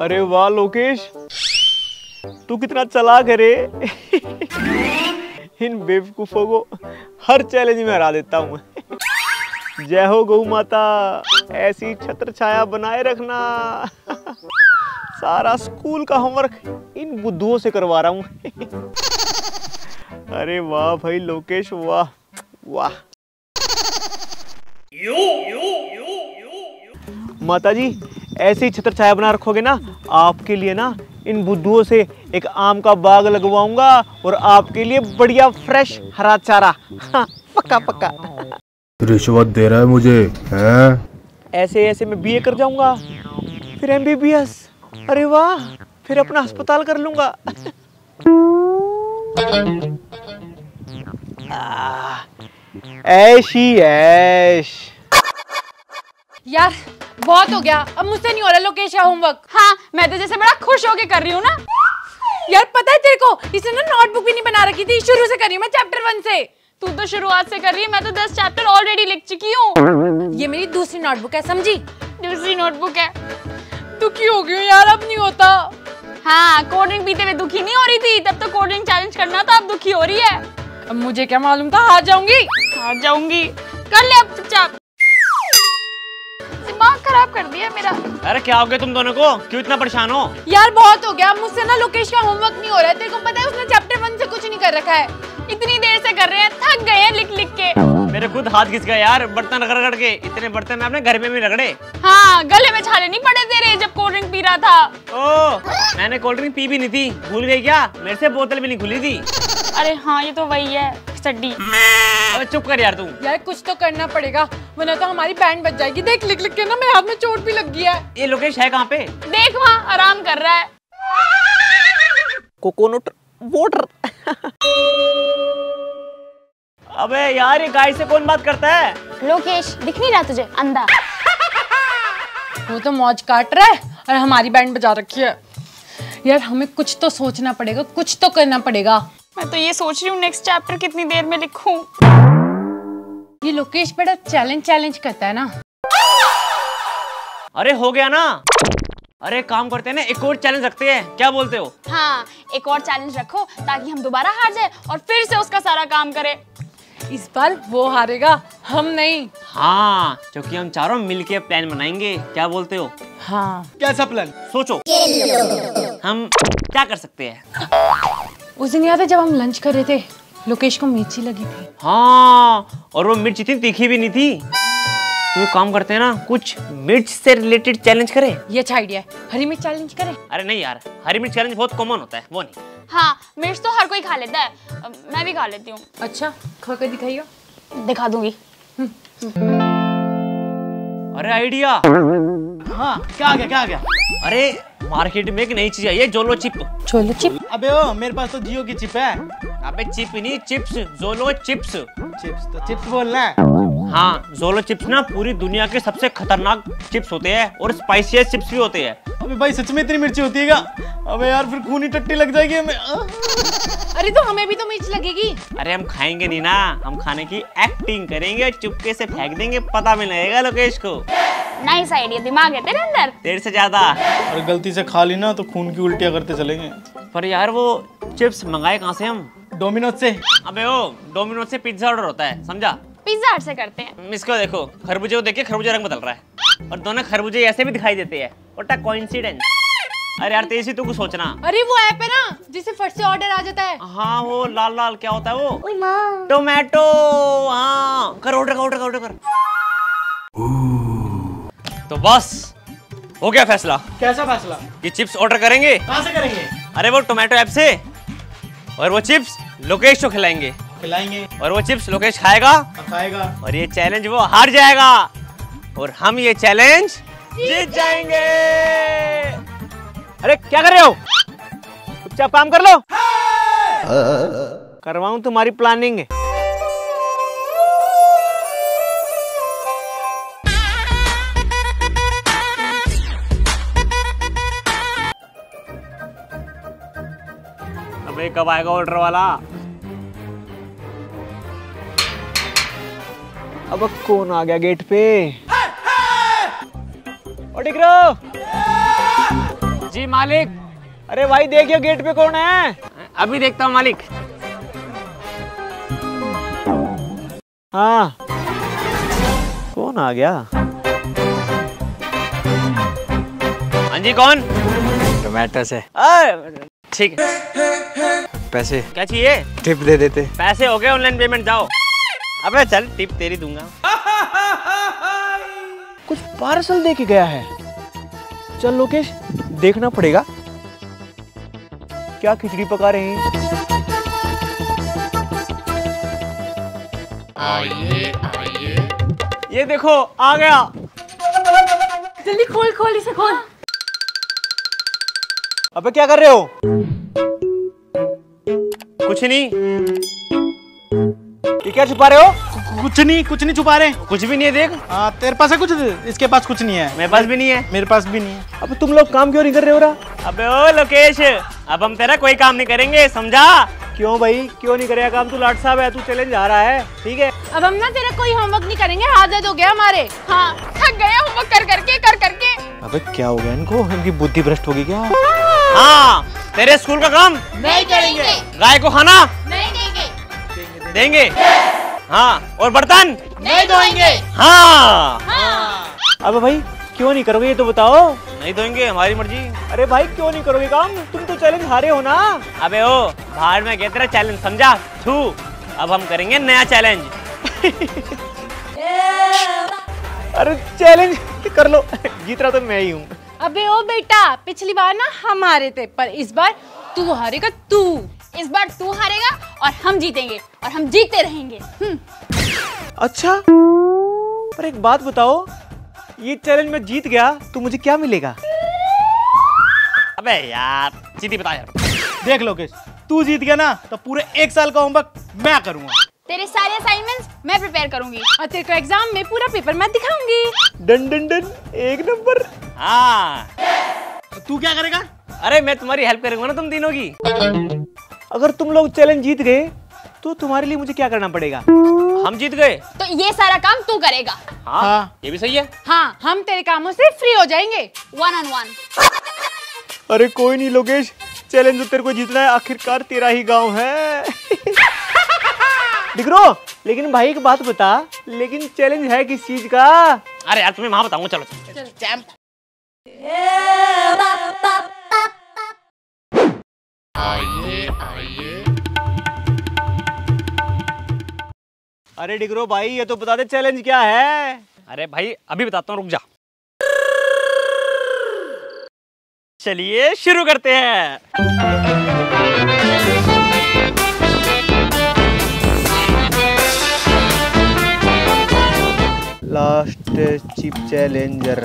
अरे वाह, लोकेश। तू कितना चलाक है रे। इन बेवकूफों को हर चैलेंज में हरा देता हूँ। जय हो गौ माता, ऐसी छत्र छाया बनाए रखना। सारा स्कूल का होमवर्क इन बुद्धुओं से करवा रहा हूँ। अरे वाह भाई, लोकेश, वाह वाह। माता जी ऐसी छत्र छाया बना रखोगे ना आपके लिए ना इन बुद्धुओं से एक आम का बाग लगवाऊँगा और आपके लिए बढ़िया फ्रेश हरा चारा। हाँ, पक्का पक्का। रिश्वत दे रहा है मुझे हैं? ऐसे ऐसे मैं बीए कर जाऊँगा। फिर एमबीबीएस अरे वाह फिर अपना अस्पताल कर लूँगा। ऐश ही ऐश। यार बहुत हो गया। अब मुझसे नहीं हो रहा लोकेश का होमवर्क हाँ मैं तो जैसे बड़ा खुश होके कर रही हूँ ना। यार पता है तेरे को? इसने ना नोटबुक भी नहीं बना रखी थी। शुरू से कर रही हूँ मैं चैप्टर वन से। तू तो शुरुआत से कर रही है मैं तो दस चैप्टर ऑलरेडी लिख चुकी हूँ। ये मेरी दूसरी नोटबुक है समझी? दूसरी नोटबुक है। दुखी हो गई यार? अब नहीं होता। हाँ कोल्ड ड्रिंक पीते हुए दुखी नहीं हो रही थी? तब तो कोल्ड ड्रिंक चैलेंज करना था अब दुखी हो रही है। अब मुझे क्या मालूम था? हार जाऊँगी। हार जाऊँगी। कर ले अब चुपचाप। दिमाग खराब कर दिया मेरा। अरे क्या हो गया तुम दोनों को? क्यों इतना परेशान हो? यार बहुत हो गया। मुझसे ना लोकेश का होमवर्क नहीं हो रहा है। तेरे को पता है उसने चैप्टर वन से कुछ नहीं कर रखा है। इतनी देर से कर रहे हैं थक गए हैं लिख लिख के। मेरे खुद हाथ घिस गया यार बर्तन रगड़ रगड़ के। इतने बर्तन मैं अपने घर में भी रगड़े। हाँ गले में छाले नहीं पड़े तेरे जब कोल्ड ड्रिंक पी रहा था। ओ मैंने कोल्ड ड्रिंक पी भी नहीं थी। भूल गई क्या? मेरे से बोतल भी नहीं खुली थी। अरे हाँ ये तो वही है चड्डी अबे चुप कर यार तू। यार कुछ तो करना पड़ेगा वरना तो हमारी बैंड बच जाएगी। देख लिख लिख के ना मेरे हाथ में चोट भी लग गई है। ये लोकेश है कहाँ पे? देख वहाँ आराम कर रहा है। Coconut water. अबे यार ये गाय से कौन बात करता है? लोकेश दिख नहीं रहा तुझे? अंधा। वो तो मौज काट रहा है और हमारी बैंड बजा रखी है। यार हमें कुछ तो सोचना पड़ेगा कुछ तो करना पड़ेगा। मैं तो ये सोच रही हूँ नेक्स्ट चैप्टर कितनी देर में लिखूं। ये लोकेश बड़ा चैलेंज चैलेंज करता है ना। अरे हो गया ना? अरे काम करते हैं ना एक और चैलेंज रखते हैं। क्या बोलते हो? हाँ एक और चैलेंज रखो ताकि हम दोबारा हार जाए और फिर से उसका सारा काम करे। इस बार वो हारेगा हम नहीं। हाँ क्योंकि हम चारों मिलके प्लान बनाएँगे। क्या बोलते हो? हाँ। कैसा प्लान सोचो। हम क्या कर सकते हैं? उस दिन याद है जब हम लंच कर रहे थे? लोकेश को मिर्ची लगी थी। हाँ और वो मिर्च इतनी तीखी भी नहीं थी। तो एक काम करते हैं ना कुछ मिर्च से रिलेटेड चैलेंज करें। ये अच्छा आइडिया है। हरी मिर्च चैलेंज करें? अरे नहीं यार हरी मिर्च चैलेंज बहुत कॉमन होता है वो नहीं। हाँ मिर्च तो हर कोई खा लेता है। मैं भी खा लेती हूँ। अच्छा खा कर दिखाइएगा दिखा दूँगी। अरे आइडिया हाँ क्या आ गया क्या आ गया? अरे मार्केट में एक नई चीज़ आई है जोलो चिप जोलो चिप अबे ओ मेरे पास तो जियो की चिप है। अबे चिप नहीं चिप्स जोलो चिप्स चिप्स तो चिप्स बोलना है। हाँ जोलो चिप्स ना पूरी दुनिया के सबसे खतरनाक चिप्स होते हैं और स्पाइसियस चिप्स भी होते हैं। अबे भाई सच में इतनी मिर्ची होती है क्या? अबे यार फिर खूनी टट्टी लग जाएगी हमें। अरे तो हमें भी तो मिर्च लगेगी। अरे हम खाएँगे नहीं ना हम खाने की एक्टिंग करेंगे चुपके से फेंक देंगे पता भी लगेगा लोकेश को। नाइस आइडिया दिमाग है तेरे अंदर। देर से ज़्यादा। और गलती से खा ली ना तो खून की उल्टियाँ करते चलेंगे। पर यार वो चिप्स मंगाए कहाँ से हम? डोमिनोज से। अबे ओ डोमिनोज से पिज्जा ऑर्डर होता है समझा? पिज्जा हट से करते हैं। इसको देखो खरबूजे को देखिए खरबूजा रंग बदल रहा है। और दोनों खरबूजे ऐसे भी दिखाई देते हैं। व्हाट कोइंसिडेंस अरे यार तेज़ी तू कुछ सोचना। अरे वो ऐप है ना जिससे फट से ऑर्डर आ जाता है। हाँ वो लाल लाल क्या होता है वो? टोमेटो हाँ। कर ऑर्डर कर ऑर्डर कर ऑर्डर कर। तो बस हो गया फैसला। कैसा फैसला? ये चिप्स ऑर्डर करेंगे? कहाँ से करेंगे? अरे वो टोमेटो ऐप से। और वो चिप्स लोकेश को खिलाएँगे। खिलाएँगे। और वो चिप्स लोकेश खाएगा? और खाएगा। और ये चैलेंज वो हार जाएगा। और हम ये चैलेंज जीत जाएँगे। अरे क्या कर रहे हो? चुपचाप काम कर लो। करवाऊं तुम्हारी प्लानिंग अबे कब आएगा ऑर्डर वाला? अब कौन आ गया गेट पे? टिकरो जी मालिक। अरे भाई देखियो गेट पे कौन है। अभी देखता हूँ मालिक। हाँ। कौन आ गया? हाँ जी कौन? टोमेटो से ठीक। है पैसे। क्या चाहिए? टिप दे देते। पैसे हो गए ऑनलाइन पेमेंट जाओ। अबे चल टिप तेरी दूँगा। कुछ पार्सल दे के गया है। चल लोकेश देखना पड़ेगा। क्या खिचड़ी पका रहे हैं? आइए आइए। ये देखो आ गया। जल्दी खोल खोल इसे खोल। अबे क्या कर रहे हो? कुछ नहीं। ये क्या छुपा रहे हो? कुछ नहीं कुछ नहीं छुपा रहे। कुछ भी नहीं है देख। हाँ तेरे पास है कुछ? इसके पास कुछ नहीं है। मेरे पास भी नहीं है। मेरे पास भी नहीं है। अब तुम लोग काम क्यों नहीं कर रहे हो रहा अबे ओ लोकेश अब हम तेरा कोई काम नहीं करेंगे समझा? क्यों भाई? क्यों नहीं करेगा काम? तू लाट साहब है तू चैलेंज आ रहा है ठीक है? अब हम ना तेरा कोई होमवर्क नहीं करेंगे हाथ आदत हो गया हमारे। हाँ थक गए होमवर्क कर करके कर करके। अबे क्या हो गया इनको? इनकी बुद्धि भ्रष्ट होगी क्या? हाँ तेरे स्कूल का काम? नहीं करेंगे। गाय को खाना? देंगे। हाँ और बर्तन? नहीं धोएँगे। हाँ। अबे भाई क्यों नहीं करोगे ये तो बताओ? नहीं देंगे हमारी मर्ज़ी। अरे भाई क्यों नहीं करोगे काम? तुम तो चैलेंज हारे हो ना। अबे ओ बाहर में गए तेरा चैलेंज समझा? थू अब हम करेंगे नया चैलेंज अरे चैलेंज कर लो। जीत रहा तो मैं ही हूँ। अबे ओ बेटा पिछली बार ना हम हारे थे पर इस बार तू हारेगा तू। इस बार तू हारेगा और हम जीतेंगे और हम जीतते रहेंगे। हम्म, अच्छा पर एक बात बताओ ये चैलेंज में जीत गया तो मुझे क्या मिलेगा? अबे यार सीधी बता यार। देख लोकेश तू जीत गया ना तो पूरे एक साल का होमवर्क मैं करूँगा। तेरे सारे असाइनमेंट्स मैं प्रिपेयर करूँगी और तेरे को एग्ज़ाम में पूरा पेपर मैं दिखाऊँगी। डन डन डन एक नंबर। हाँ। तू क्या करेगा? अरे मैं तुम्हारी हेल्प करूँगा ना तुम तीनों की। अगर तुम लोग चैलेंज जीत गए तो तुम्हारे लिए मुझे क्या करना पड़ेगा? हम जीत गए। तो ये सारा काम तू करेगा। हाँ, हाँ। ये भी सही है। हाँ हम तेरे कामों से फ्री हो जाएँगे। वन ऑन वन अरे कोई नहीं लोकेश। चैलेंज तो तेरे को जीतना है। आखिरकार तेरा ही गाँव है। डिग्रो लेकिन भाई एक बात बता। लेकिन चैलेंज है किस चीज़ का? अरे यार तुम्हें वहाँ बताऊँगा। चलो। चलो अरे डिग्रो भाई, ये तो बता दे चैलेंज क्या है? अरे भाई, अभी बताता हूँ, रुक जा। चलिए, शुरू करते हैं। लास्ट चिप चैलेंजर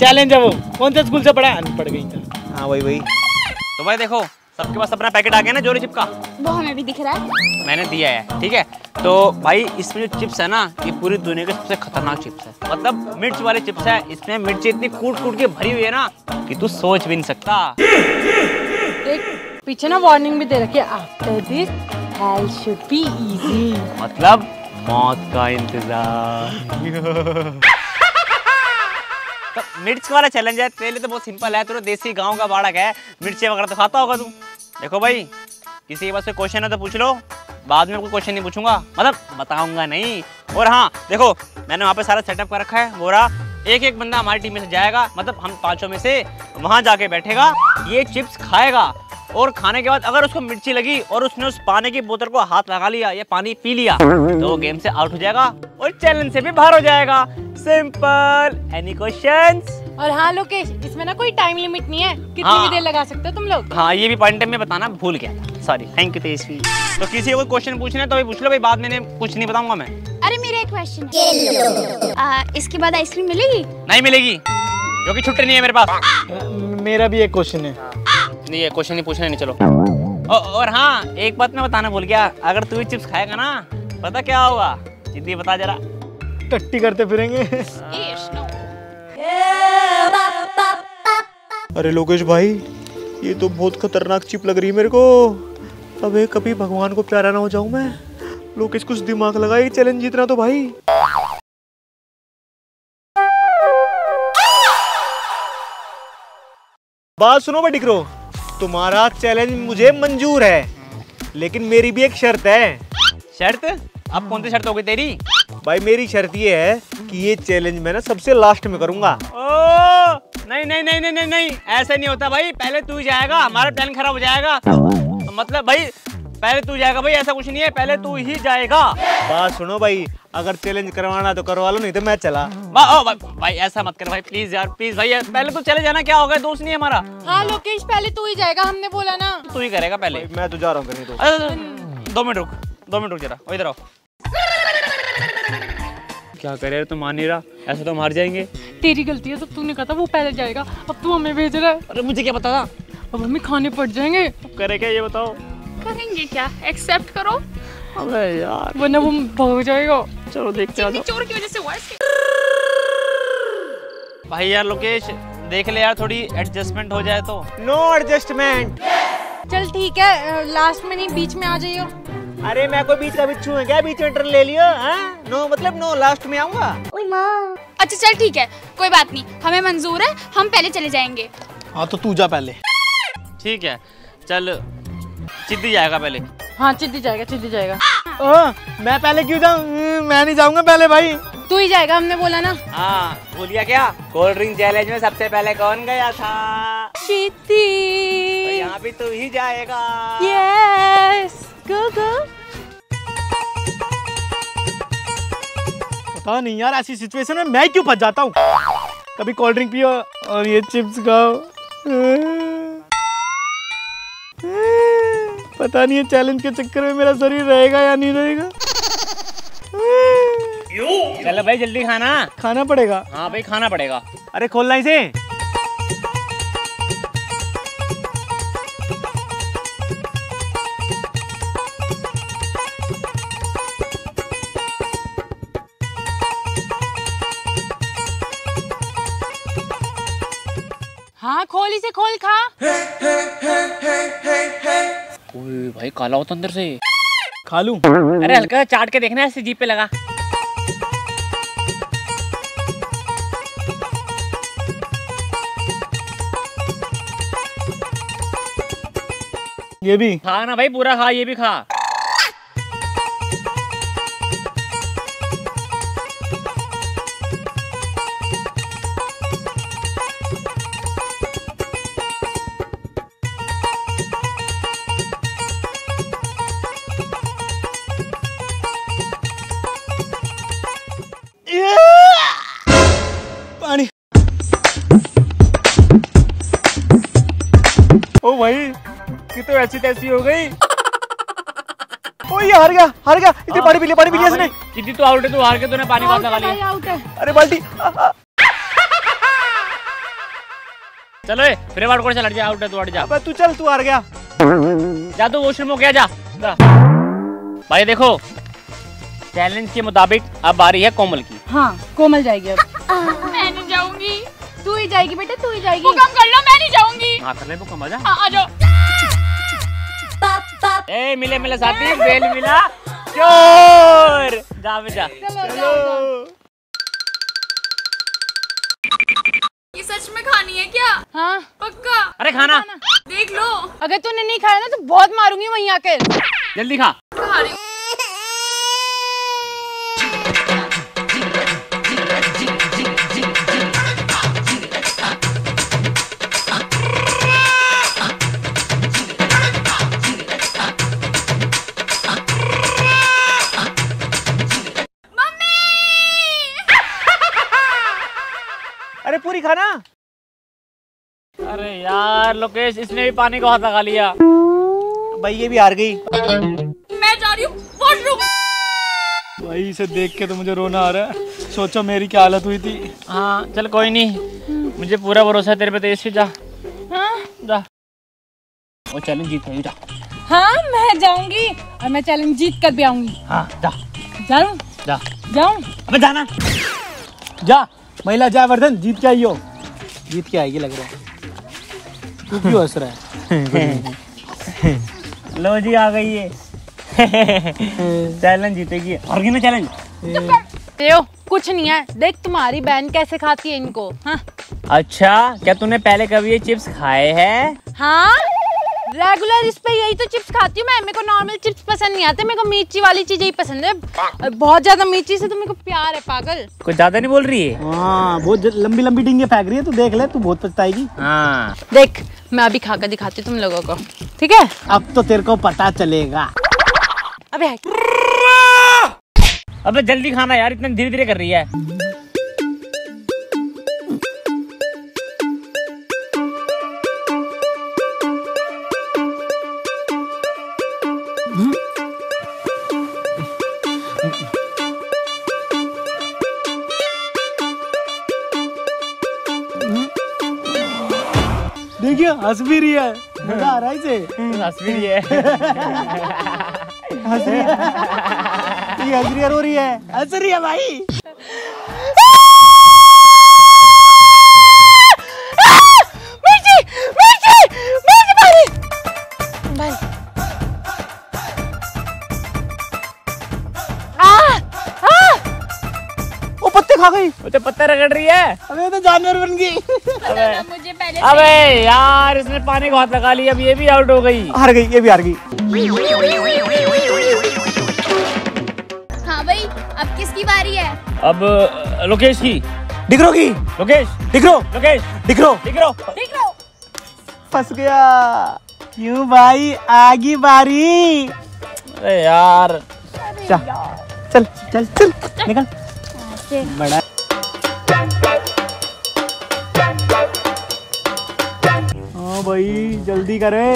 चैलेंज है वो कौन से स्कूल से पढ़ा है? अनपढ़ गई। था हाँ वही वही। तो भाई देखो सबके पास अपना पैकेट आ गया ना जोरी चिप का? वो हमें भी दिख रहा है। मैंने दिया है ठीक है? तो भाई इसमें जो चिप्स है ना ये पूरी दुनिया के सबसे खतरनाक चिप्स है। मतलब मिर्च वाले चिप्स है इसमें मिर्ची इतनी कूट कूट के भरी हुई है ना कि तू सोच भी नहीं सकता। देख पीछे ना वार्निंग भी दे रखी है after this should be easy मतलब मौत का इंतज़ार। तो मिर्च वाला चैलेंज है लिए तो बहुत सिंपल है तू देसी गाँव का बाड़क है, मिर्ची वगैरह तो खाता होगा तू। देखो भाई, किसी के पास कोई क्वेश्चन है तो पूछ लो, बाद में कोई क्वेश्चन नहीं पूछूँगा मतलब बताऊँगा नहीं। और हाँ देखो, मैंने वहाँ पे सारा सेटअप कर रखा है बोरा एक एक बंदा हमारी टीम में से जाएगा मतलब हम पाँचों में से वहाँ जाके बैठेगा, ये चिप्स खाएगा। और खाने के बाद अगर उसको मिर्ची लगी और उसने उस पानी की बोतल को हाथ लगा लिया या पानी पी लिया तो वो गेम से आउट हो जाएगा और चैलेंज से भी बाहर हो जाएगा। सिंपल एनी क्वेश्चंस और हाँ लोकेश इसमें ना कोई टाइम लिमिट नहीं है। कितनी हाँ। भी देर लगा सकते हो तुम लोग? हाँ ये भी पॉइंट में बताना भूल गया सॉरी थैंक यू तेजस्वी तो किसी को क्वेश्चन पूछना है तो अभी पूछ लो भाई बाद में कुछ नहीं बताऊँगा मैं। अरे मेरा एक क्वेश्चन इसके बाद आइसक्रीम मिलेगी? नहीं मिलेगी क्योंकि छुट्टी नहीं है मेरे पास। मेरा भी एक क्वेश्चन है। नहीं ये क्वेश्चन नहीं पूछना नहीं चलो। औ- और हाँ एक बात मैं बताना भूल गया। अगर तू चिप्स खाएगा ना पता क्या होगा? सीधी बता जरा। टट्टी करते फिरेंगे। अरे लोकेश भाई ये तो बहुत खतरनाक चिप लग रही है मेरे को। अबे कभी भगवान को प्यारा ना हो जाऊँ मैं? लोकेश कुछ दिमाग लगा ये चैलेंज जीतना तो भाई। बात सुनो बड़ी करो तुम्हारा चैलेंज मुझे मंजूर है। लेकिन मेरी भी एक शर्त है। शर्त? अब कौन सी शर्त होगी तेरी? भाई मेरी शर्त ये है कि ये चैलेंज मैं ना सबसे लास्ट में करूँगा। ओ नहीं नहीं नहीं नहीं नहीं ऐसे नहीं होता भाई। पहले तू जाएगा हमारा प्लान खराब हो जाएगा। मतलब भाई पहले तू जाएगा भाई ऐसा कुछ नहीं है पहले तू ही जाएगा। बात सुनो भाई अगर चैलेंज करवाना तो करवा लो नहीं तो मैं चला। ओ, भाई, भाई ऐसा मत कर भाई प्लीज़ यार प्लीज़ भाई यार, पहले तो चले जाना क्या होगा दोस्त नहीं है हमारा? हाँ लोकेश पहले तू ही जाएगा हमने बोला ना। तू ही करेगा पहले। मैं तो जा रहा हूँ तो। दो मिनट रुक दो मिनट रुक जरा इधर आओ। क्या करे यार, तू मान नहीं रहा? ऐसे तो मार जाएँगे। तेरी गलती है तो तूने कहा था वो पहले जाएगा अब तू हमें भेज रहा है। अरे मुझे क्या पता था? अब हमें खाने पड़ जाएँगे। करे क्या ये बताओ। करेंगे क्या? एक्सेप्ट करो। अबे यार। वरना वो भाग जाएगा। चलो देखते हैं चोर की वजह से हुआ इसके भाई यार लोकेश देख ले यार थोड़ी एडजस्टमेंट हो जाए तो। नो एडजस्टमेंट चल ठीक है लास्ट में नहीं बीच में आ जाइयो। अरे मैं कोई बीच का बिच्छू है क्या? बीच में एंटर ले लियो हाँ? नो मतलब नो लास्ट में आऊँगा। अच्छा चल ठीक है कोई बात नहीं। हमें मंजूर है हम पहले चले जाएँगे। हाँ तो तू जा पहले। ठीक है चल। चिद्दी जाएगा पहले। हाँ चिद्दी जाएगा चिद्दी जाएगा। आ, मैं पहले क्यों जाऊँ? मैं नहीं जाऊँगा पहले भाई। तू ही जाएगा हमने बोला ना। हाँ भूलिया क्या? कोल्ड ड्रिंक चैलेंज में सबसे पहले कौन गया था? तो चिद्दी यहाँ भी तू ही जाएगा। यस गो गो पता नहीं यार ऐसी सिचुएशन में मैं क्यों फंस जाता हूँ? कभी कोल्ड ड्रिंक पियो और ये चिप्स खाओ। पता नहीं है चैलेंज के चक्कर में मेरा शरीर रहेगा या नहीं रहेगा। चलो भाई जल्दी खाना। खाना पड़ेगा। हाँ भाई खाना पड़ेगा। अरे खोलना इसे हाँ खोल इसे खोल खा। ओए भाई काला होता अंदर से। खा लू? अरे हल्का सा चाट के देखना ऐसे जीप पे लगा। ये भी। खा ना भाई पूरा खा ये भी खा। भाई ये तो ऐसी तैसी हो गई। ओ ये हार गया हार गया। इतनी पानी पी लिया पानी पी लिया हाँ इसने। कितनी तू आउट है तू हार के तूने पानी बात लगा लिया अरे बाल्टी। आ, आ, चलो ए, फिर वार्ड कोड से लड़ जा आउट है तू हट जा। अबे तू चल तू हार गया। जा तू वॉशरूम हो गया जा। जा। भाई देखो चैलेंज के मुताबिक अब बारी है कोमल की। हाँ कोमल जाएगी अब। मैं नहीं जाऊँगी। तू ही जाएगी बेटा तू ही जाएगी। हुक्म कर लो मैं नहीं जाऊँगी। हाँ कर ले वो कम जा हाँ आ जाओ। ए मिले मिले साथी बेल मिला। चोर जा बेटा चलो ये सच में खानी है क्या? हाँ। पक्का? अरे खाना। देख लो। अगर तूने नहीं खाया ना तो बहुत मारूँगी वहीं आके। जल्दी खा। खाना? अरे यार लोकेश इसने भी पानी को हाथ लगा लिया। भाई ये भी हार गई। मैं जा रही हूँ वॉशरूम भाई इसे देख के तो मुझे रोना आ रहा है। सोचो मेरी क्या हालत हुई थी। हाँ चल कोई नहीं। मुझे पूरा भरोसा है तेरे पे तेज से जा। हाँ? जा। वो चैलेंज जीत जा। हाँ मैं जाऊँगी और मैं चैलेंज जीत कर भी आऊँगी। हाँ जा। जाऊँ जा। जाऊँ? अबे जाना। जा। महिला जयवर्धन जीत के आई हो जीत के आएगी लग रहा है। तू क्यों हंस रहा है? लो जी आ गई है चैलेंज जीतेगी। और ना चैलेंज यो कुछ नहीं है। देख तुम्हारी बहन कैसे खाती है इनको हाँ? अच्छा क्या तूने पहले कभी ये चिप्स खाए हैं? हाँ? रेगुलर इस पे यही तो चिप्स खाती हूँ मैं। मेरे को नॉर्मल चिप्स पसंद नहीं आते। मेरे को मिर्ची वाली चीज़ें ही पसंद है। और बहुत ज़्यादा मिर्ची से तो मेरे को प्यार है पागल। कुछ ज़्यादा नहीं बोल रही है? हाँ बहुत लंबी लंबी डींगे फेंक रही है तू देख ले तू बहुत पछताएगी। हाँ। देख मैं अभी खाकर दिखाती हूँ तुम लोगों को। ठीक है? अब तो तेरे को पता चलेगा। अबे अबे जल्दी खाना यार इतना धीरे धीरे कर रही है। हंस भी रही है। मज़ा आ रहा है इसे। हंस भी रही है। हंस रही है ये हंस रही है रो रही है। हंस रही है भाई। खा गई वो तो पत्ता रगड़ रही है। अबे तो जानवर बन गई। अबे मुझे पहले अबे यार इसने पानी को हाथ लगा लिया अब ये भी आउट हो गई। हार गई ये भी हार गई। हाँ भाई अब किसकी बारी है? अब लोकेश की। डिगरो की। लोकेश। डिगरो। लोकेश। डिगरो। दिख देख लो फंस गया। क्यों भाई आगी बारी। अरे यार। चल चल चल चल निकल बड़ा हाँ भाई जल्दी करे।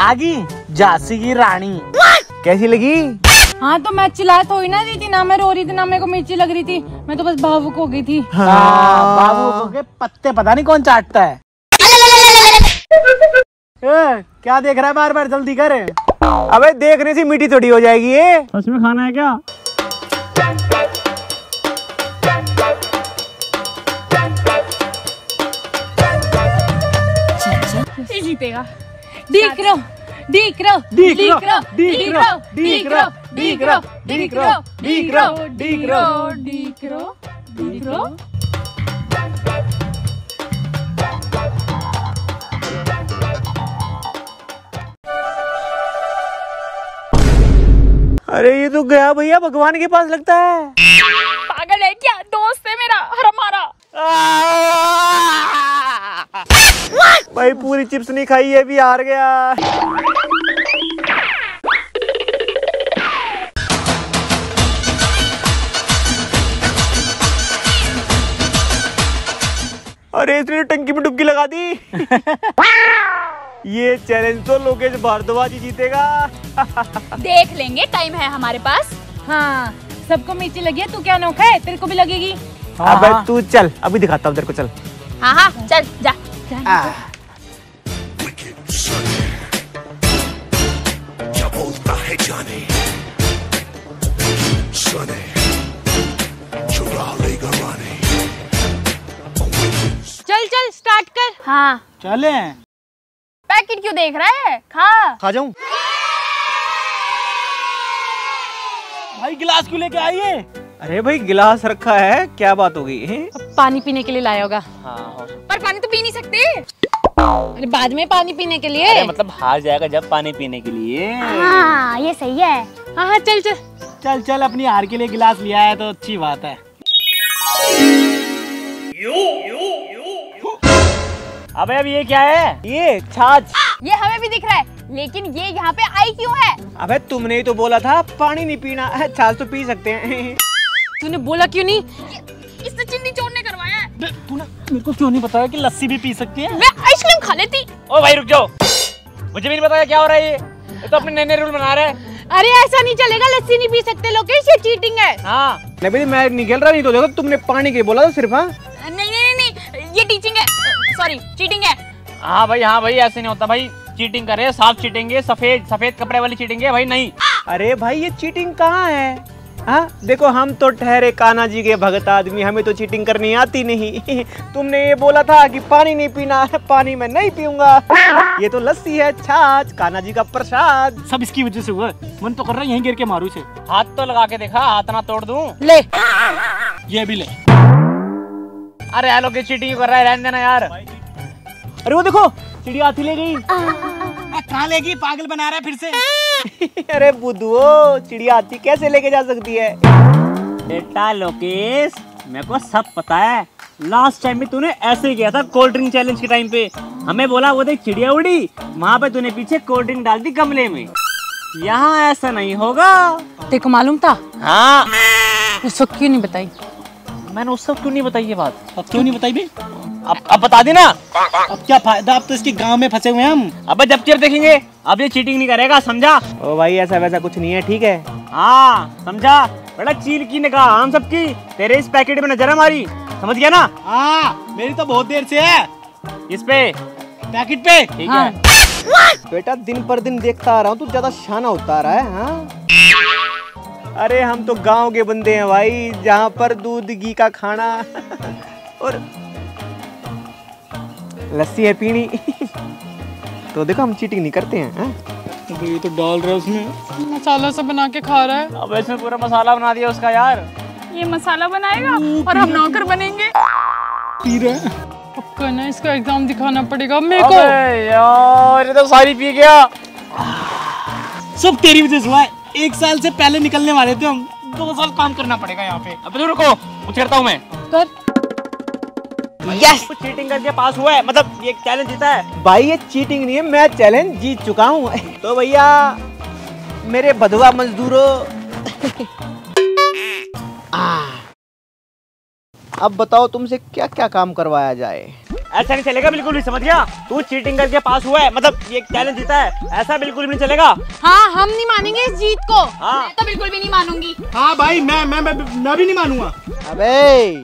आगी झांसी की रानी। कैसी लगी? हाँ तो मैं चिल्ला तो ही ना रही थी ना मैं रो रही थी ना मेरे को मिर्ची लग रही थी। मैं तो बस भावुक हो गई थी। हाँ, भावुक हो गए। पत्ते पता नहीं कौन चाटता है। ए, क्या देख रहा है बार बार? जल्दी कर। अबे देखने से मीठी थोड़ी हो जाएगी ये। सच में खाना है क्या? जीतेगा डीक रो डीक रो डीक रो, डीक रो डीक रो, डीक अरे ये तो गया भैया भगवान के पास लगता है। पागल है क्या? दोस्त है मेरा हर हमारा। भाई पूरी चिप्स नहीं खाई ये भी हार गया। अरे इसने टंकी में डुबकी लगा दी। ये चैलेंज तो लोकेश भारद्वाज ही जीतेगा। देख लेंगे टाइम है हमारे पास। हाँ सबको मिर्ची लगी है तू क्या नोखा है? तेरे को भी लगेगी। अबे तू चल अभी दिखाता हूँ तेरे को चल। हाँ हाँ चल जा। चल चल स्टार्ट कर। हाँ। चले। पैकेट क्यों देख रहा है? खा। खा जाऊँ? भाई गिलास क्यों लेके आइए अरे भाई गिलास रखा है। क्या बात हो गई पानी पीने के लिए लाया होगा। हाँ। पर पानी तो पी नहीं सकते। अरे बाद में पानी पीने के लिए। अरे मतलब हार जाएगा जब पानी पीने के लिए। हाँ ये सही है। हाँ हाँ चल चल। चल चल अपनी हार के लिए गिलास लिया है तो अच्छी बात है। अबे अब ये क्या है? ये छाछ। ये हमें भी दिख रहा है लेकिन ये यहाँ पे आई क्यों है? अबे तुमने ही तो बोला था पानी नहीं पीना। छाछ तो पी सकते हैं। तूने बोला क्यों नहीं? इसने चिन्नी चोर ने करवाया है। तू मेरे को क्यों नहीं बताया कि लस्सी भी पी सकती है? मैं आइसक्रीम खा लेती। ओ भाई रुक जाओ। मुझे भी नहीं पता क्या हो रहा है ये। ये तो अपने नए नए रूल बना रहे हैं। अरे ऐसा नहीं चलेगा लस्सी नहीं पी सकते लोकेश ये चीटिंग है। हाँ। नहीं मैं नहीं खेल रहा नहीं तो देखो तुमने पानी के बोला था सिर्फ़ हाँ? सॉरी चीटिंग है। हाँ भाई हाँ भाई ऐसे नहीं होता भाई। चीटिंग करे साफ़ चीटेंगे सफ़ेद सफ़ेद कपड़े वाली चीटिंग है भाई नहीं। अरे भाई ये चीटिंग कहाँ है? हाँ देखो हम तो ठहरे कान्हा जी के भगत आदमी हमें तो चीटिंग करनी आती नहीं। तुमने ये बोला था कि पानी नहीं पीना है पानी मैं नहीं पीऊँगा। ये तो लस्सी है छाछ कान्हा जी का प्रसाद। सब इसकी वजह से हुआ है। मन तो कर रहा है यहीं गिर के मारू इसे। हाथ तो लगा के देखा हाथ ना तोड़ दूँ। ले। ये भी ले। अरे हेलो के चीटिंग कर रहा है रहने देना यार। अरे वो देखो चिड़िया हाथी ले गई। कहाँ लेगी पागल बना रहा है फिर से। अरे बुद्धू चिड़िया हाथी कैसे लेके जा सकती है? बेटा लोकेश मेरे को सब पता है। लास्ट टाइम भी तूने ऐसे ही किया था कोल्ड ड्रिंक चैलेंज के टाइम पे। हमें बोला वो देख चिड़िया उड़ी वहाँ पे तूने पीछे कोल्ड ड्रिंक डाल दी गमले में। यहाँ ऐसा नहीं होगा। तेरे को मालूम था? हाँ। उस वक्त क्यों नहीं बताई? मैंने उस सब क्यों नहीं बताई ये बात? अब क्यों नहीं बताई भी अब अब बता देना। अब क्या फ़ायदा? अब तो इसके गाँव में फंसे हुए हैं हम। अब जब जब देखेंगे। अब ये चीटिंग नहीं करेगा समझा? ओ भाई ऐसा वैसा कुछ नहीं है ठीक है? हाँ समझा? बड़ा चील की निगाह हम सबकी। तेरे इस पैकेट में नज़र हमारी? समझ गया ना? हाँ मेरी तो बहुत देर से है। इस पे। पैकेट पे। ठीक हाँ। है। बेटा दिन पर दिन देखता आ रहा हूँ तू ज़्यादा शाना होता आ रहा है हाँ? अरे हम तो गाँव के बंदे हैं भाई जहाँ पर दूध घी का खाना। और लस्सी है पीनी। तो देखो हम चीटिंग नहीं करते हैं हाँ? तो ये तो डाल रहा है उसमें मसाला सब बना के खा रहा है। अब इसमें पूरा मसाला बना दिया उसका यार। ये मसाला बनाएगा और हम नौकर बनेंगे। पी रहा है। पक्का ना इसका एग्ज़ाम दिखाना पड़ेगा। मेरे को। यार ये तो सारी पी गया। सब तेरी वजह से हुआ है। एक साल से पहले निकलने वाले थे हम। दो साल काम करना पड़ेगा यहाँ पे। अब तो रुको कुछ करता हूँ मैं। कर। यस चीटिंग करके पास हुआ है। मतलब ये चैलेंज जीता है। भाई ये चीटिंग नहीं है मैं चैलेंज जीत चुका हूँ। तो भैया मेरे बधवा मजदूरों। अब बताओ तुमसे क्या क्या काम करवाया जाए? ऐसा नहीं चलेगा बिल्कुल भी समझ गया? तू चीटिंग करके पास हुआ है मतलब ये चैलेंज जीता है ऐसा बिल्कुल भी नहीं चलेगा? हाँ हम नहीं मानेंगे इस जीत को। हाँ। मैं तो बिल्कुल भी नहीं मानूँगी। हाँ भाई मैं मैं मैं, मैं भी नहीं मानूँगा। अबे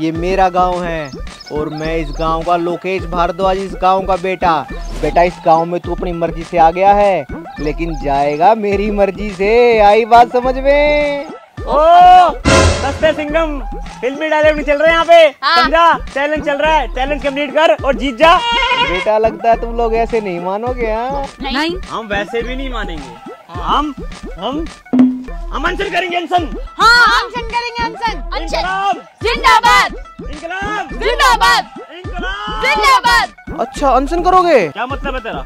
ये मेरा गाँव है और मैं इस गाँव का लोकेश भारद्वाज इस गाँव का बेटा। बेटा इस गाँव में तू अपनी मर्ज़ी से आ गया है लेकिन जाएगा मेरी मर्ज़ी से आई बात समझ में? ओ! सस्ते सिंगम फिल्मी डायलॉग नहीं चल रहे यहाँ पे। हाँ। समझा? चैलेंज चल रहा है। चैलेंज कंप्लीट कर और जीत जा। बेटा लगता है तुम लोग ऐसे नहीं मानोगे हाँ? नहीं। हम वैसे भी नहीं मानेंगे। हम हम हम अनशन करेंगे अनशन। हाँ अनशन करेंगे अनशन। इनकलाब। जिंदाबाद। इनकलाब। जिंदाबाद। इनकलाब। जिंदाबाद। अच्छा अनशन करोगे? क्या मतलब है तेरा?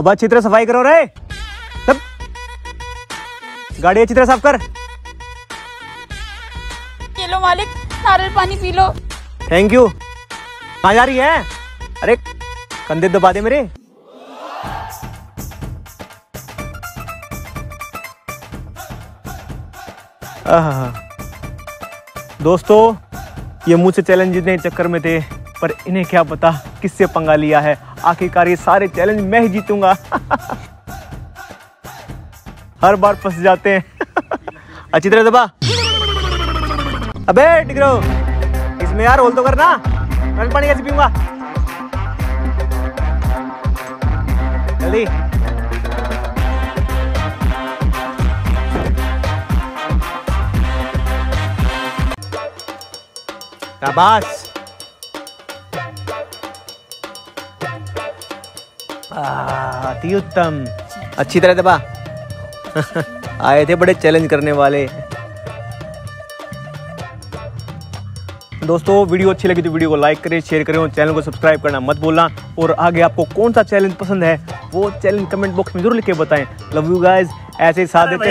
अब अच्छी तरह सफ़ाई करो रे। तब। गाड़ी अच्छी तरह साफ़ कर। ये लो मालिक नारियल पानी पी लो। थैंक यू कहाँ जा रही है। अरे कंधे दबा दे मेरे। दोस्तों ये मुझसे चैलेंज जीतने के चक्कर में थे पर इन्हें क्या पता किससे पंगा लिया है। आखिरकार ये सारे चैलेंज मैं ही जीतूँगा। हर बार फंस जाते हैं। अच्छी तरह दबा। अबे, टिकरो। इसमें यार होल तो करना। मैं पानी कैसे पीऊँगा? जल्दी। शाबाश। अति उत्तम अच्छी तरह दबा आए थे बड़े चैलेंज करने वाले दोस्तों वीडियो अच्छी लगी तो वीडियो को लाइक करें शेयर करें और चैनल को सब्सक्राइब करना मत भूलना और आगे आपको कौन सा चैलेंज पसंद है वो चैलेंज कमेंट बॉक्स में ज़रूर लिख के बताएँ लव यू गाइस ऐसे ही साथ देते